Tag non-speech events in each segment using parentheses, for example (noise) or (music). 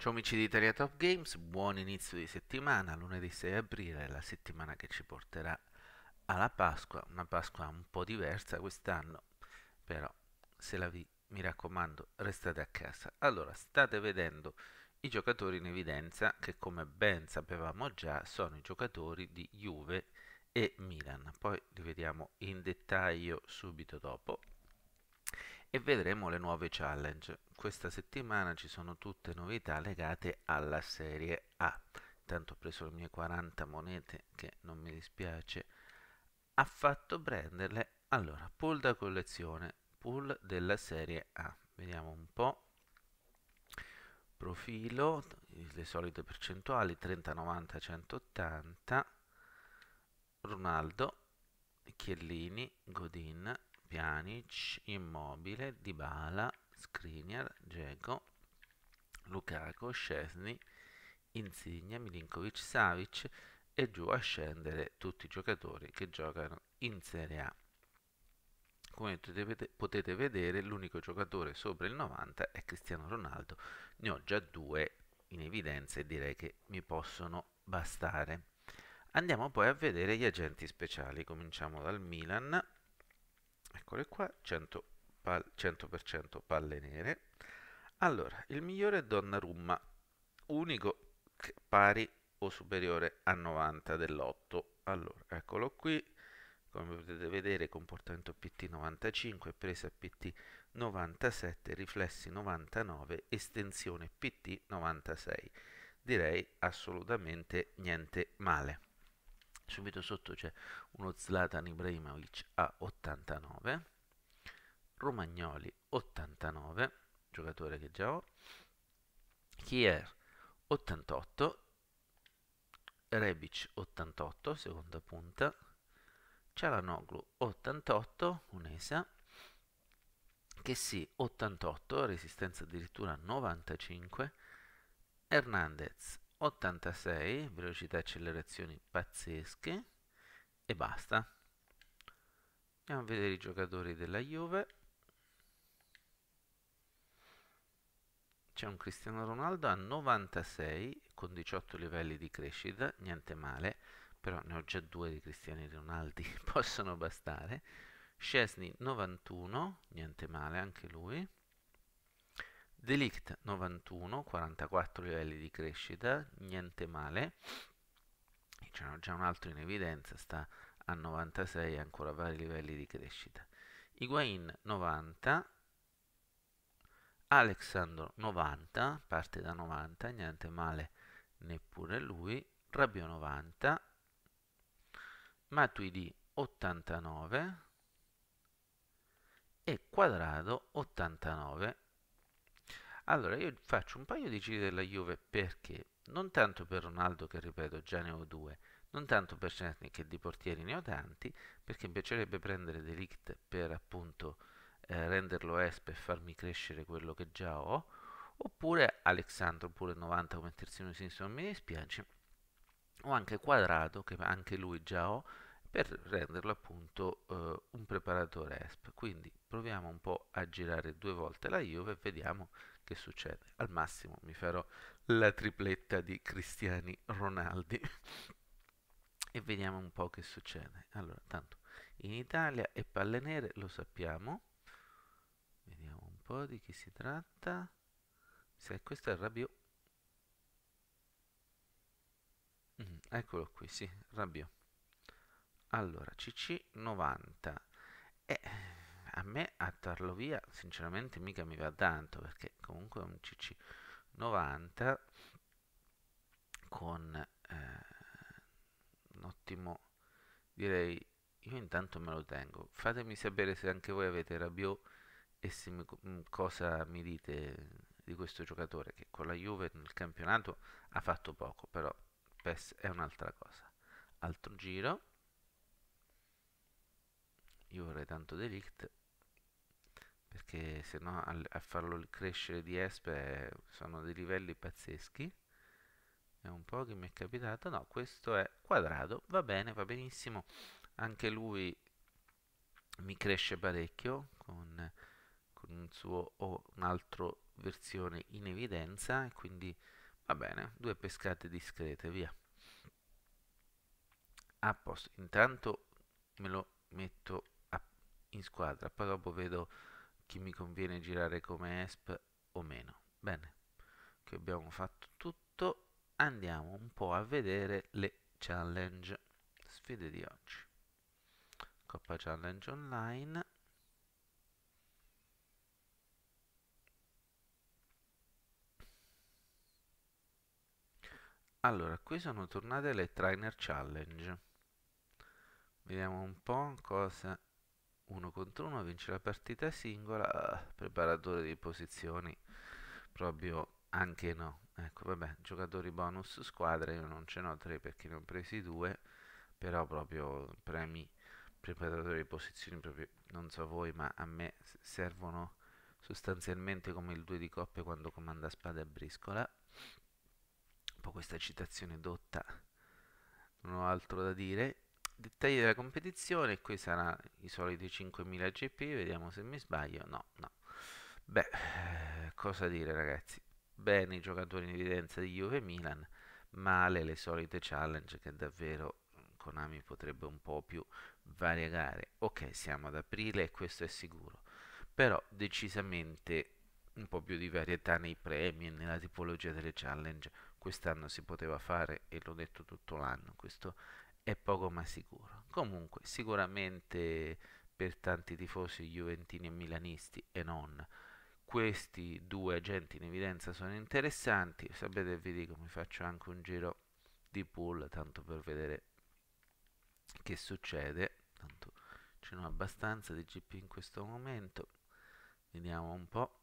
Ciao amici di Italia Top Games, buon inizio di settimana, lunedì 6 aprile, la settimana che ci porterà alla Pasqua, una Pasqua un po' diversa quest'anno, però se la vi, mi raccomando, restate a casa. Allora, state vedendo i giocatori in evidenza che come ben sapevamo già sono i giocatori di Juve e Milan, poi li vediamo in dettaglio subito dopo e vedremo le nuove challenge. Questa settimana ci sono tutte novità legate alla Serie A. Intanto ho preso le mie 40 monete che non mi dispiace affatto prenderle. Allora, pool da collezione, pool della Serie A. Vediamo un po'. Profilo, le solite percentuali 30, 90, 180. Ronaldo, Chiellini, Godin, Pjanic, Immobile, Dybala, Skriniar, Dzeko, Lukaku, Scesni, Insigne, Milinkovic, Savic e giù a scendere tutti i giocatori che giocano in Serie A. Come potete vedere l'unico giocatore sopra il 90 è Cristiano Ronaldo, ne ho già due in evidenza e direi che mi possono bastare. Andiamo poi a vedere gli agenti speciali, cominciamo dal Milan eccole qua 100%, pal 100 palle nere. Allora il migliore è Donnarumma unico pari o superiore a 90 dell'otto. Allora eccolo qui. Come potete vedere comportamento PT 95 presa PT 97 riflessi 99 estensione PT 96 direi assolutamente niente male subito sotto c'è uno Zlatan Ibrahimovic a 89 Romagnoli 89 giocatore che già ho Kier 88 Rebic 88 seconda punta Cialanoglu 88 Unesa che sì 88 resistenza addirittura 95 Hernandez 86 velocità e accelerazioni pazzesche e basta. Andiamo a vedere i giocatori della Juve. C'è un Cristiano Ronaldo a 96 con 18 livelli di crescita niente male però ne ho già due di Cristiani Ronaldi (laughs) possono bastare. Scesni 91 niente male anche lui Delict 91, 44 livelli di crescita, niente male. C'è già un altro in evidenza, sta a 96, ancora vari livelli di crescita. Higuain 90, Alexandro 90, parte da 90, niente male neppure lui. Rabiot 90, Matuidi 89 e Quadrado 89 allora, io faccio un paio di giri della Juve perché? Non tanto per Ronaldo, che ripeto, già ne ho due, non tanto per Cesny, che di portieri ne ho tanti, perché mi piacerebbe prendere Delict per appunto eh, renderlo ESP e farmi crescere quello che già ho, oppure Alexandro, pure 90 come terzino sinistro non mi dispiace, o anche Quadrato, che anche lui già ho, per renderlo appunto eh, un preparatore ESP. Quindi proviamo un po' a girare due volte la Juve e vediamo che succede? Al massimo mi farò la tripletta di Cristiani Ronaldi (laughs) e vediamo un po' che succede. Allora, tanto in Italia è palle nere, lo sappiamo. Vediamo un po' di chi si tratta. Se questo è Rabiot. Mm, eccolo qui, sì, Rabiot. Allora, CC 90. E a me a darlo via sinceramente mica mi va tanto perché comunque è un CC 90 con eh, un ottimo direi io intanto me lo tengo. Fatemi sapere se anche voi avete Rabiot e mi, mm, cosa mi dite di questo giocatore che con la Juve nel campionato ha fatto poco però PES è un'altra cosa. Altro giro. Io vorrei tanto Delict perché se no a, farlo crescere di espe sono dei livelli pazzeschi. È un po' che mi è capitato. No questo è quadrato va bene va benissimo. Anche lui mi cresce parecchio con, con un suo o un altro versione in evidenza e quindi va bene, due pescate discrete, via. A posto, intanto me lo metto a, in squadra, poi dopo vedo chi mi conviene girare come ESP o meno. Bene, che abbiamo fatto tutto, andiamo un po' a vedere le challenge, sfide di oggi. Coppa Challenge Online. Allora, qui sono tornate le Trainer Challenge. Vediamo un po' cosa uno contro uno vince la partita singola. Preparatore di posizioni, proprio anche no. Ecco, vabbè, giocatori bonus squadra, io non ce n'ho tre perché ne ho presi due, però proprio premi preparatori di posizioni proprio, non so voi, ma a me servono sostanzialmente come il 2 di coppe quando comanda spada e briscola. Un po' questa citazione dotta, non ho altro da dire. Dettagli della competizione, qui saranno i soliti 5000 GP, vediamo se mi sbaglio. No, no. Beh, cosa dire ragazzi? Bene i giocatori in evidenza di Juve Milan, male le solite challenge che davvero Konami potrebbe un po' più variegare. Ok, siamo ad aprile e questo è sicuro, però decisamente un po' più di varietà nei premi e nella tipologia delle challenge quest'anno si poteva fare e l'ho detto tutto l'anno, questo è poco ma sicuro. Comunque sicuramente per tanti tifosi juventini e milanisti e non questi due agenti in evidenza sono interessanti. Sapete vi dico mi faccio anche un giro di pool tanto per vedere che succede. Tanto ce n'ho abbastanza di GP in questo momento. Vediamo un po'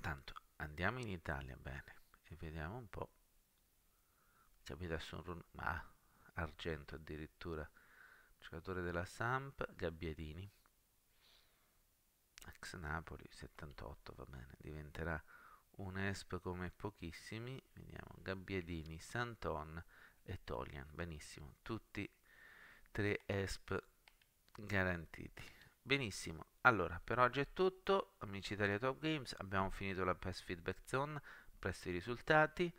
tanto andiamo in Italia bene e vediamo un po' capita su un ma argento addirittura giocatore della Samp Gabbiadini. Ex Napoli 78 va bene diventerà un ESP come pochissimi. Vediamo Gabbiadini Santon e Tolian benissimo tutti tre ESP garantiti. Benissimo allora per oggi è tutto amici Italia Top Games abbiamo finito la Pass Feedback Zone presto i risultati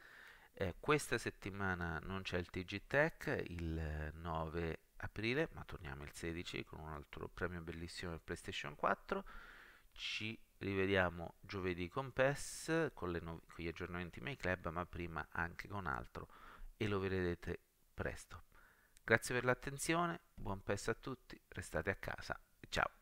eh, questa settimana non c'è il TG Tech il 9 aprile ma torniamo il 16 con un altro premio bellissimo del PlayStation 4 ci rivediamo giovedì con PES con, con gli aggiornamenti May Club ma prima anche con altro e lo vedrete presto. Grazie per l'attenzione buon PES a tutti restate a casa ciao